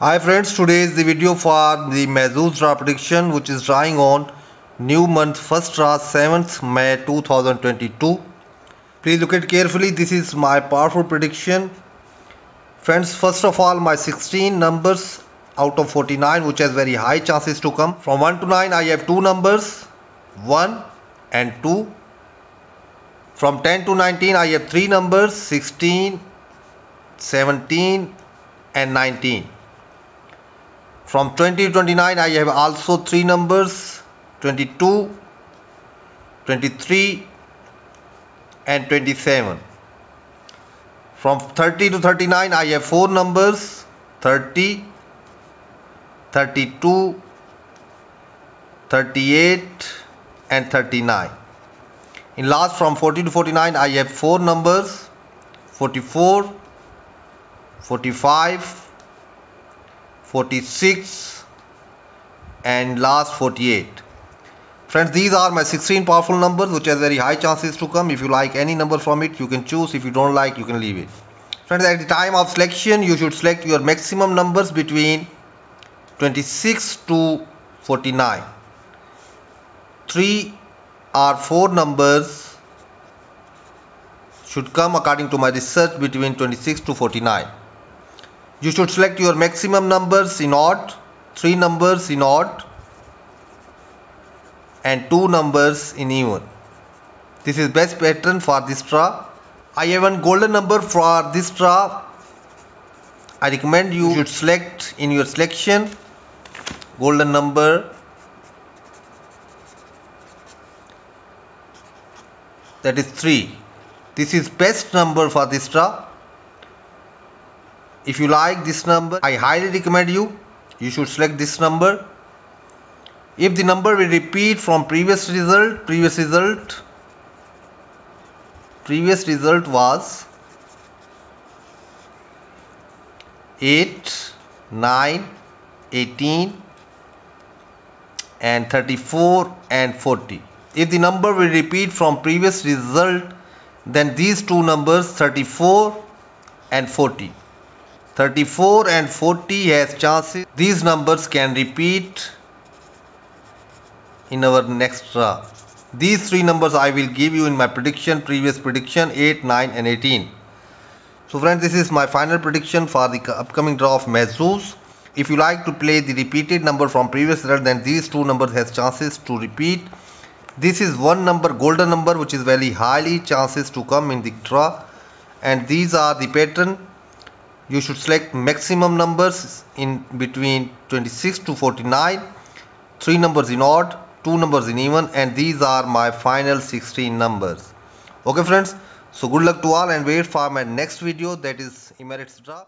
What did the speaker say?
Hi friends, today is the video for the draw prediction which is drawing on new month first draw 7th May 2022. Please look at carefully. This is my powerful prediction. Friends, first of all my 16 numbers out of 49 which has very high chances to come. From 1 to 9 I have two numbers 1 and 2. From 10 to 19 I have three numbers 16, 17 and 19. From 20 to 29 I have also three numbers 22, 23 and 27. From 30 to 39 I have four numbers 30, 32, 38 and 39. In last from 40 to 49 I have four numbers 44, 45, 46 and last 48 friends these are my 16 powerful numbers which has very high chances to come. If you like any number from it you can choose. If you don't like you can leave it. Friends at the time of selection you should select your maximum numbers between 26 to 49 three or four numbers should come according to my research between 26 to 49 you should select your maximum numbers in odd three numbers in odd and two numbers in even. This is best pattern for this draw. I have one golden number for this draw. I recommend you should select in your selection golden number. That is 3 this is best number for this draw if you like this number I highly recommend you. You should select this number. If the number will repeat from previous result previous result previous result was 8 9 18 and 34 and 40 if the number will repeat from previous result then these two numbers 34 and 40 34 and 40 has chances. These numbers can repeat in our next draw these three numbers I will give you in my prediction previous prediction 8 9 and 18 so friends this is my final prediction for the upcoming draw of Mahzooz if you like to play the repeated number from previous result then these two numbers has chances to repeat. This is one number golden number which is very highly chances to come in the draw. And these are the pattern you should select maximum numbers in between 26 to 49 three numbers in odd two numbers in even and these are my final 16 numbers. Okay friends. So good luck to all and wait for my next video that is emirates draw